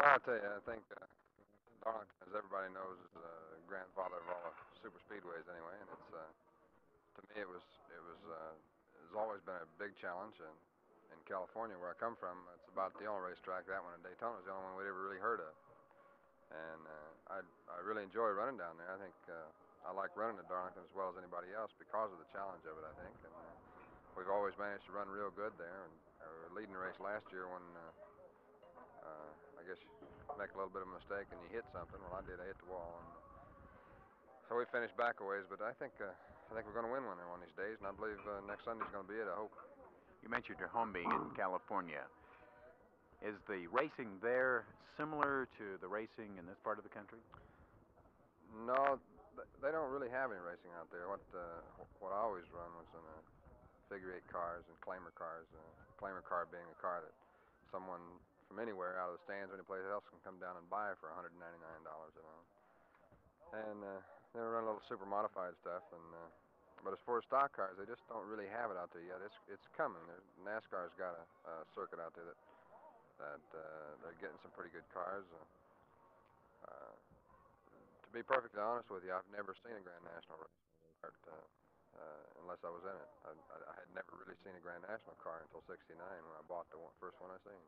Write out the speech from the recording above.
Well, I tell you, I think uh, Darlington, as everybody knows, is the grandfather of all super speedways, anyway. And it's uh, to me, it was it was uh, it's always been a big challenge. And in California, where I come from, it's about the only racetrack. That one in Daytona is the only one we'd ever really heard of. And uh, I I really enjoy running down there. I think uh, I like running at Darlington as well as anybody else because of the challenge of it. I think, and uh, we've always managed to run real good there. And were leading the race last year when. Uh, uh, I guess make a little bit of a mistake and you hit something. Well, I did. I hit the wall, and so we finished back a ways. But I think uh, I think we're going to win one there one of these days, and I believe uh, next Sunday's going to be it. I hope. You mentioned your home being in California. Is the racing there similar to the racing in this part of the country? No, they don't really have any racing out there. What uh, what I always run was in a figure eight cars and claimer cars. Uh, claimer car being a car that someone from anywhere out of the stands or any place else can come down and buy for $199 a ounce. And uh, they run a little super modified stuff. And uh, but as far as stock cars, they just don't really have it out there yet. It's it's coming. There's, NASCAR's got a, a circuit out there that that uh, they're getting some pretty good cars. Uh, to be perfectly honest with you, I've never seen a Grand National race uh, uh, unless I was in it. I, I, I had never really seen a Grand National car until '69 when I bought the one, first one I seen.